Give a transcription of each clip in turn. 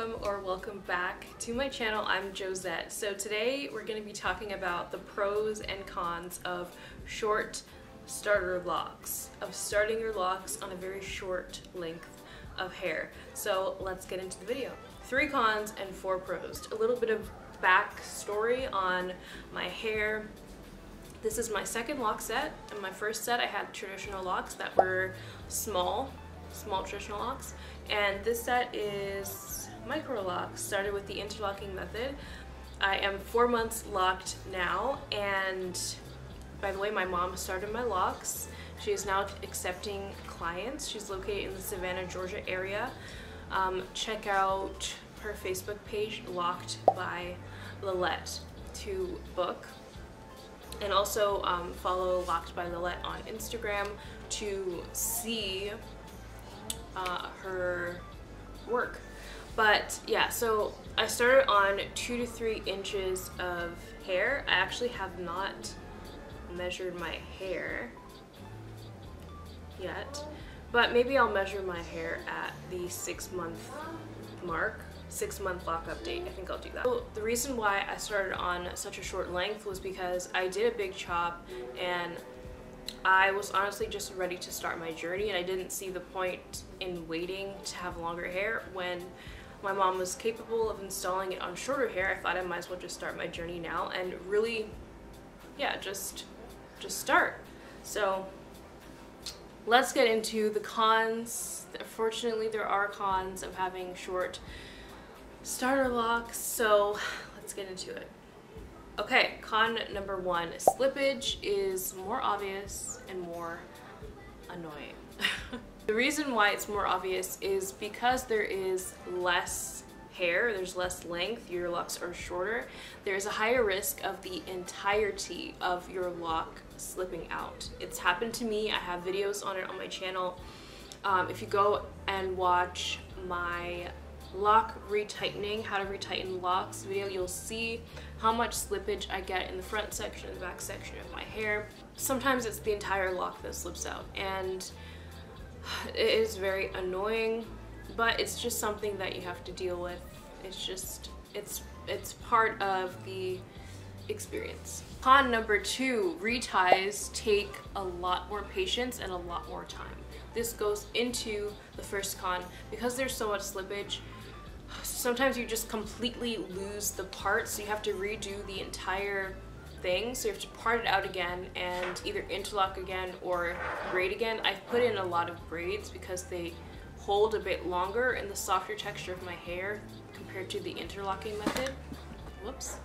welcome or welcome back to my channel. I'm Josette. So today we're going to be talking about the pros and cons of short starter locks, of starting your locks on a very short length of hair. So let's get into the video. Three cons and four pros. A little bit of backstory on my hair. This is my second lock set. In my first set I had traditional locks that were small, small traditional locks. And this set is micro locks, started with the interlocking method. I am four months locked now and by the way, my mom started my locks. She is now accepting clients. She's located in the Savannah, Georgia area. Um, check out her Facebook page, Locked by Lillette, to book. And also um, follow Locked by Lillette on Instagram to see uh, her work. But yeah, so I started on two to three inches of hair. I actually have not measured my hair yet, but maybe I'll measure my hair at the six month mark six month lock update. I think I'll do that. So the reason why I started on such a short length was because I did a big chop and I was honestly just ready to start my journey and I didn't see the point in waiting to have longer hair when my mom was capable of installing it on shorter hair. I thought I might as well just start my journey now and really, yeah, just, just start. So let's get into the cons. Fortunately, there are cons of having short starter locks, so let's get into it. Okay, con number one, slippage is more obvious and more annoying. the reason why it's more obvious is because there is less hair, there's less length, your locks are shorter, there's a higher risk of the entirety of your lock slipping out. It's happened to me, I have videos on it on my channel. Um, if you go and watch my lock retightening, how to retighten locks video, you'll see how much slippage I get in the front section and the back section of my hair. Sometimes it's the entire lock that slips out and it is very annoying, but it's just something that you have to deal with. It's just, it's, it's part of the experience. Con number two, reties take a lot more patience and a lot more time. This goes into the first con. Because there's so much slippage, sometimes you just completely lose the part so you have to redo the entire thing so you have to part it out again and either interlock again or braid again. I've put in a lot of braids because they hold a bit longer in the softer texture of my hair compared to the interlocking method. Whoops.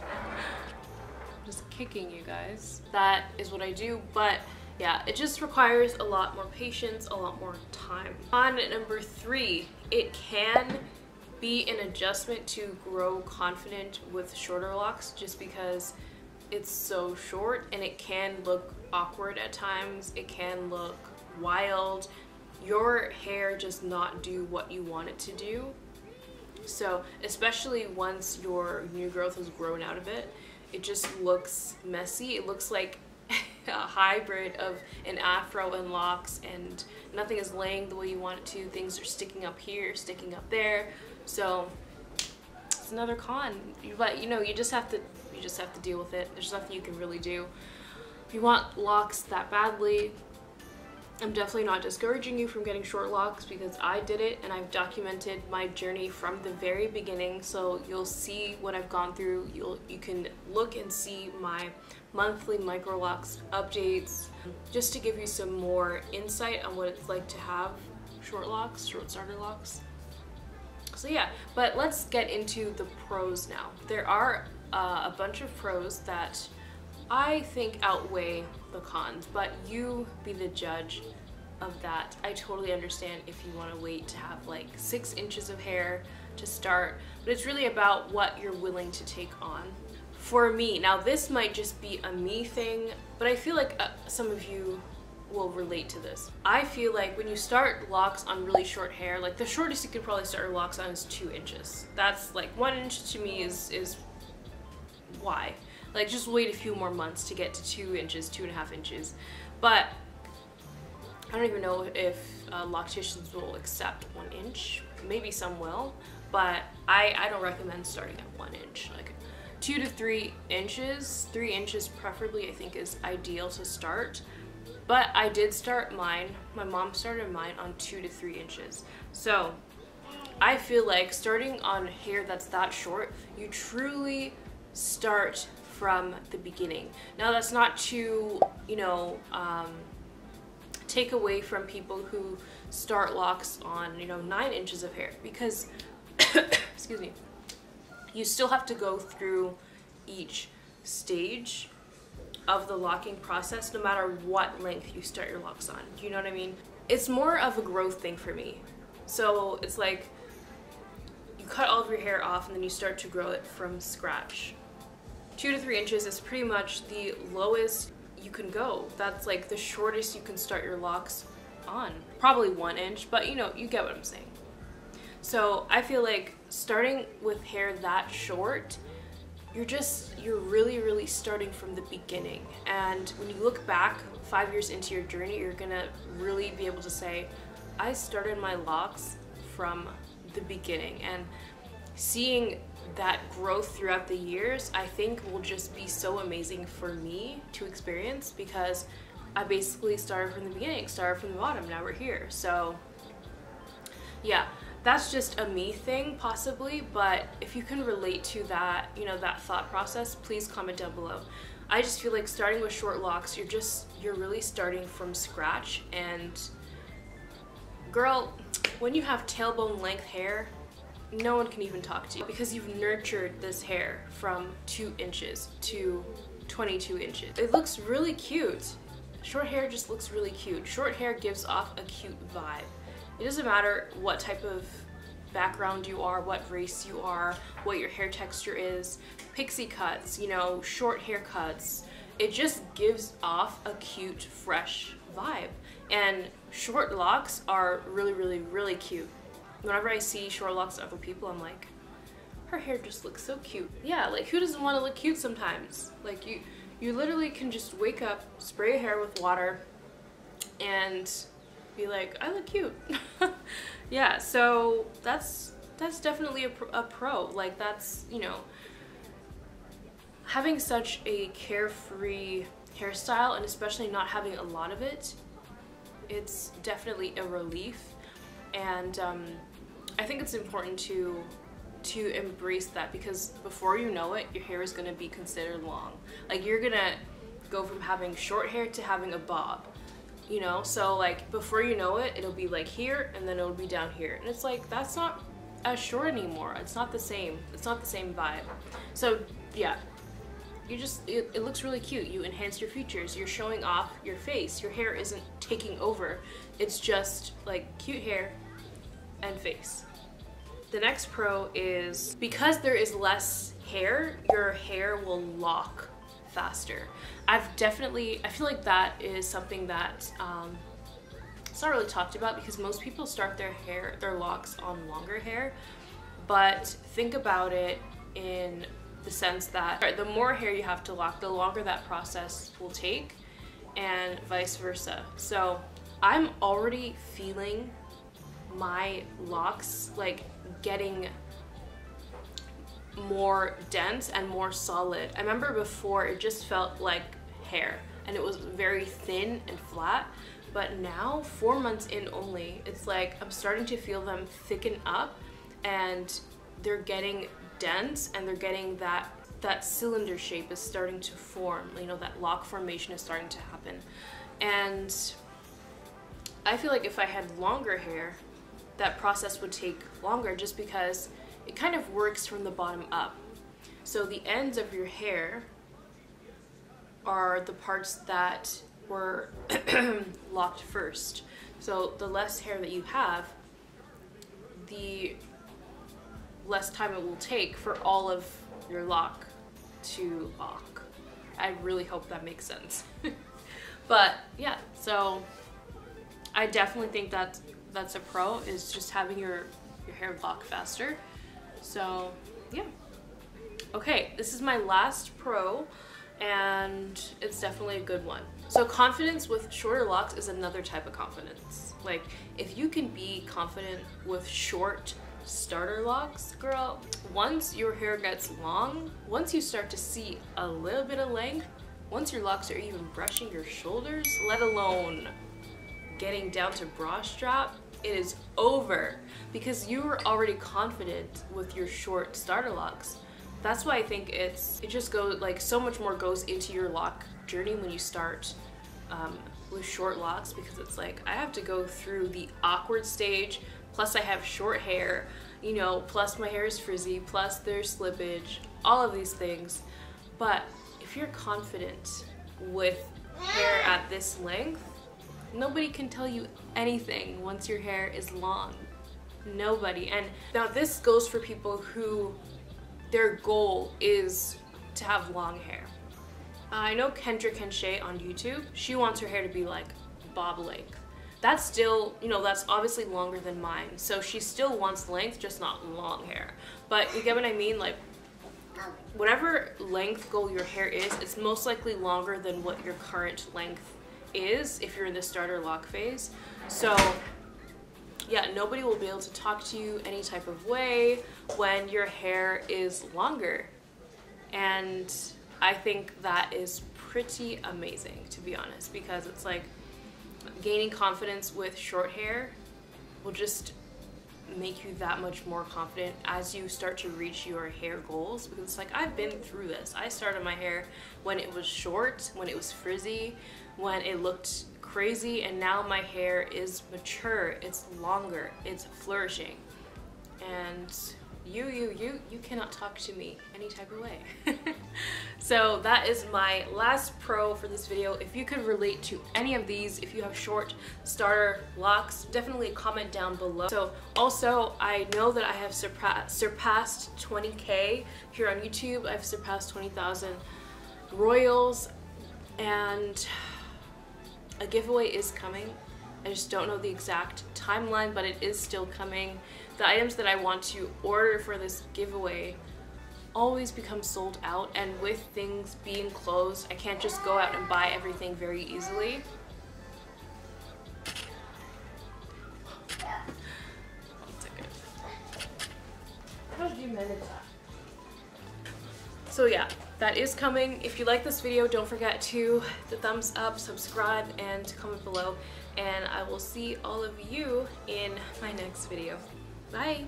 I'm just kicking you guys. That is what I do but yeah, it just requires a lot more patience, a lot more time. On number three, it can be an adjustment to grow confident with shorter locks just because it's so short and it can look awkward at times. It can look wild. Your hair just not do what you want it to do. So especially once your new growth has grown out of it, it just looks messy. It looks like a hybrid of an afro and locks and nothing is laying the way you want it to. Things are sticking up here, sticking up there. So it's another con, but you know, you just have to, you just have to deal with it. There's nothing you can really do. If you want locks that badly, I'm definitely not discouraging you from getting short locks because I did it and I've documented my journey from the very beginning so you'll see what I've gone through. You'll you can look and see my monthly micro locks updates just to give you some more insight on what it's like to have short locks, short starter locks. So yeah, but let's get into the pros now. There are uh, a bunch of pros that I think outweigh the cons, but you be the judge of that. I totally understand if you want to wait to have like six inches of hair to start, but it's really about what you're willing to take on. For me, now this might just be a me thing, but I feel like uh, some of you will relate to this. I feel like when you start locks on really short hair, like the shortest you could probably start your locks on is two inches. That's like one inch to me is, is why. Like just wait a few more months to get to two inches, two and a half inches. But I don't even know if uh, locticians will accept one inch. Maybe some will, but I, I don't recommend starting at one inch. Like two to three inches, three inches preferably I think is ideal to start. But I did start mine, my mom started mine on two to three inches. So I feel like starting on hair that's that short, you truly start from the beginning. Now that's not to, you know, um, take away from people who start locks on, you know, nine inches of hair because, excuse me, you still have to go through each stage of the locking process no matter what length you start your locks on. Do you know what I mean? It's more of a growth thing for me. So it's like you cut all of your hair off and then you start to grow it from scratch. Two to three inches is pretty much the lowest you can go. That's like the shortest you can start your locks on. Probably one inch, but you know, you get what I'm saying. So I feel like starting with hair that short, you're just, you're really, really starting from the beginning. And when you look back five years into your journey, you're gonna really be able to say, I started my locks from the beginning. And seeing that growth throughout the years, I think will just be so amazing for me to experience because I basically started from the beginning, started from the bottom, now we're here. So yeah, that's just a me thing possibly, but if you can relate to that, you know, that thought process, please comment down below. I just feel like starting with short locks, you're just, you're really starting from scratch and girl, when you have tailbone length hair, no one can even talk to you because you've nurtured this hair from two inches to 22 inches. It looks really cute. Short hair just looks really cute. Short hair gives off a cute vibe. It doesn't matter what type of background you are, what race you are, what your hair texture is, pixie cuts, you know, short haircuts. It just gives off a cute, fresh vibe. And short locks are really, really, really cute whenever I see short locks of other people, I'm like, her hair just looks so cute. Yeah, like who doesn't want to look cute sometimes? Like you, you literally can just wake up, spray your hair with water, and be like, I look cute. yeah, so that's that's definitely a, a pro. Like that's you know having such a carefree hairstyle and especially not having a lot of it, it's definitely a relief. And um, I think it's important to to embrace that because before you know it, your hair is gonna be considered long. Like you're gonna go from having short hair to having a bob, you know? So like before you know it, it'll be like here and then it'll be down here. And it's like, that's not as short anymore. It's not the same. It's not the same vibe. So yeah, you just, it, it looks really cute. You enhance your features. You're showing off your face. Your hair isn't taking over. It's just like cute hair and face. The next pro is because there is less hair, your hair will lock faster. I've definitely, I feel like that is something that um, it's not really talked about because most people start their hair, their locks on longer hair, but think about it in the sense that the more hair you have to lock, the longer that process will take and vice versa. So I'm already feeling my locks like getting more dense and more solid. I remember before it just felt like hair and it was very thin and flat but now four months in only it's like I'm starting to feel them thicken up and they're getting dense and they're getting that that cylinder shape is starting to form you know that lock formation is starting to happen and I feel like if I had longer hair that process would take longer just because it kind of works from the bottom up. So the ends of your hair are the parts that were locked first. So the less hair that you have, the less time it will take for all of your lock to lock. I really hope that makes sense. but yeah, so I definitely think that that's a pro is just having your, your hair lock faster. So yeah. Okay, this is my last pro and it's definitely a good one. So confidence with shorter locks is another type of confidence. Like if you can be confident with short, starter locks, girl, once your hair gets long, once you start to see a little bit of length, once your locks are even brushing your shoulders, let alone getting down to bra strap, it is over because you were already confident with your short starter locks. That's why I think it's, it just goes, like so much more goes into your lock journey when you start um, with short locks because it's like, I have to go through the awkward stage, plus I have short hair, you know, plus my hair is frizzy, plus there's slippage, all of these things. But if you're confident with hair at this length, nobody can tell you anything once your hair is long. Nobody. And now this goes for people who their goal is to have long hair. Uh, I know Kendra Kenshay on YouTube, she wants her hair to be like bob length. That's still, you know, that's obviously longer than mine. So she still wants length, just not long hair. But you get what I mean? Like, whatever length goal your hair is, it's most likely longer than what your current length is if you're in the starter lock phase. So yeah, nobody will be able to talk to you any type of way when your hair is longer. And I think that is pretty amazing to be honest because it's like gaining confidence with short hair will just make you that much more confident as you start to reach your hair goals because it's like I've been through this. I started my hair when it was short, when it was frizzy, when it looked crazy and now my hair is mature, it's longer, it's flourishing. And you, you, you, you cannot talk to me any type of way. so that is my last pro for this video. If you could relate to any of these, if you have short starter locks, definitely comment down below. So also, I know that I have surpassed, surpassed 20k here on YouTube. I've surpassed 20,000 royals and a giveaway is coming. I just don't know the exact timeline, but it is still coming. The items that I want to order for this giveaway always become sold out, and with things being closed, I can't just go out and buy everything very easily. So yeah, that is coming. If you like this video, don't forget to the thumbs up, subscribe, and comment below. And I will see all of you in my next video. Bye!